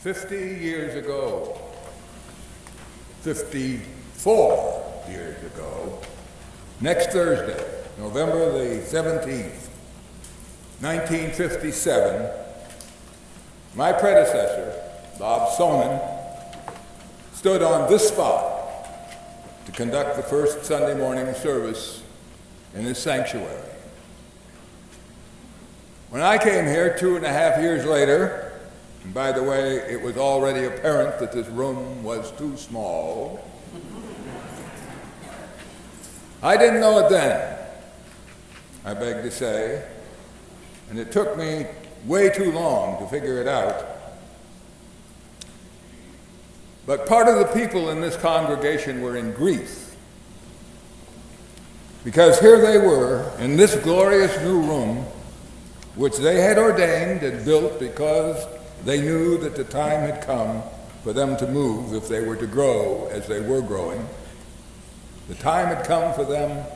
50 years ago, 54 years ago, next Thursday, November the 17th, 1957, my predecessor, Bob Sonnen, stood on this spot to conduct the first Sunday morning service in this sanctuary. When I came here two and a half years later, and by the way, it was already apparent that this room was too small. I didn't know it then, I beg to say, and it took me way too long to figure it out. But part of the people in this congregation were in grief. Because here they were in this glorious new room, which they had ordained and built because they knew that the time had come for them to move if they were to grow as they were growing. The time had come for them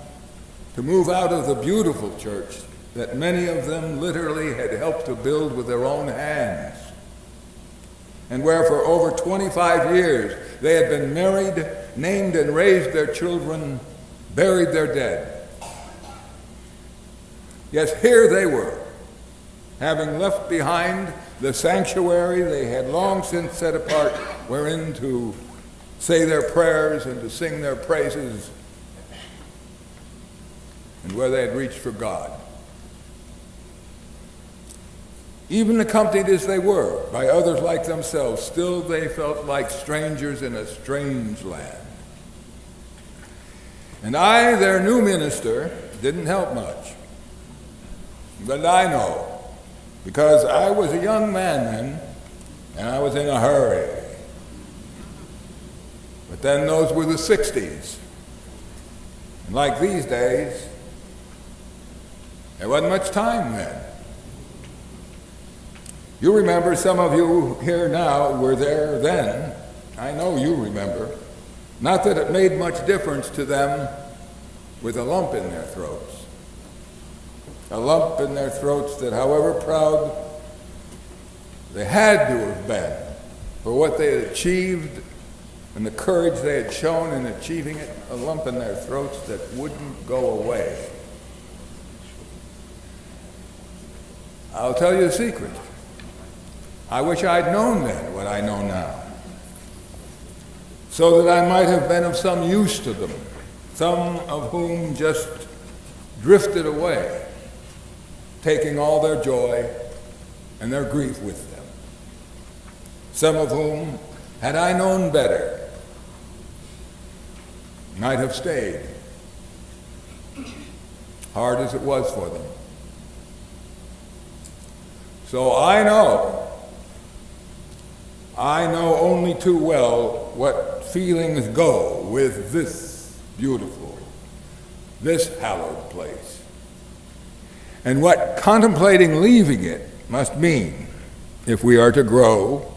to move out of the beautiful church that many of them literally had helped to build with their own hands. And where for over 25 years they had been married, named and raised their children, buried their dead. Yes, here they were, having left behind the sanctuary they had long since set apart wherein to say their prayers and to sing their praises, and where they had reached for God. Even accompanied as they were by others like themselves, still they felt like strangers in a strange land. And I, their new minister, didn't help much. But I know because I was a young man then, and I was in a hurry. But then those were the 60s. And like these days, there wasn't much time then. You remember, some of you here now were there then. I know you remember. Not that it made much difference to them with a lump in their throats a lump in their throats that, however proud they had to have been for what they had achieved and the courage they had shown in achieving it, a lump in their throats that wouldn't go away. I'll tell you a secret. I wish I'd known then what I know now, so that I might have been of some use to them, some of whom just drifted away taking all their joy and their grief with them. Some of whom, had I known better, might have stayed, hard as it was for them. So I know, I know only too well what feelings go with this beautiful, this hallowed place and what contemplating leaving it must mean if we are to grow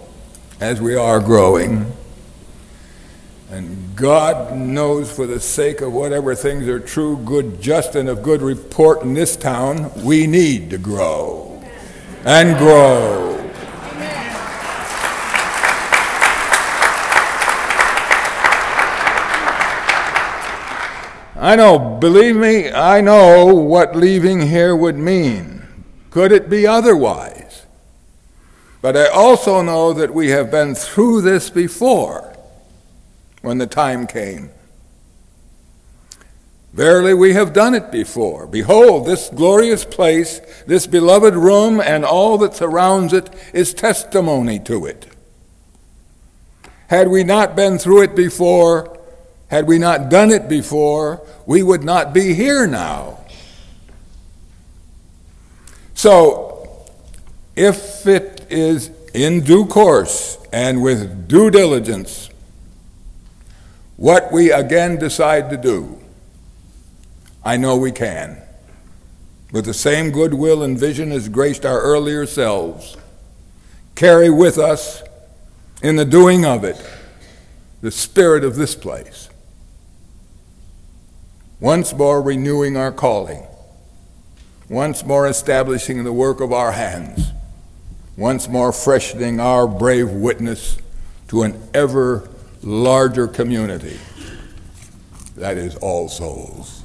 as we are growing. And God knows for the sake of whatever things are true, good, just, and of good report in this town, we need to grow and grow I know, believe me, I know what leaving here would mean. Could it be otherwise? But I also know that we have been through this before when the time came. Verily, we have done it before. Behold, this glorious place, this beloved room, and all that surrounds it is testimony to it. Had we not been through it before, had we not done it before, we would not be here now. So, if it is in due course and with due diligence, what we again decide to do, I know we can. With the same goodwill and vision as graced our earlier selves, carry with us in the doing of it the spirit of this place once more renewing our calling, once more establishing the work of our hands, once more freshening our brave witness to an ever larger community. That is all souls.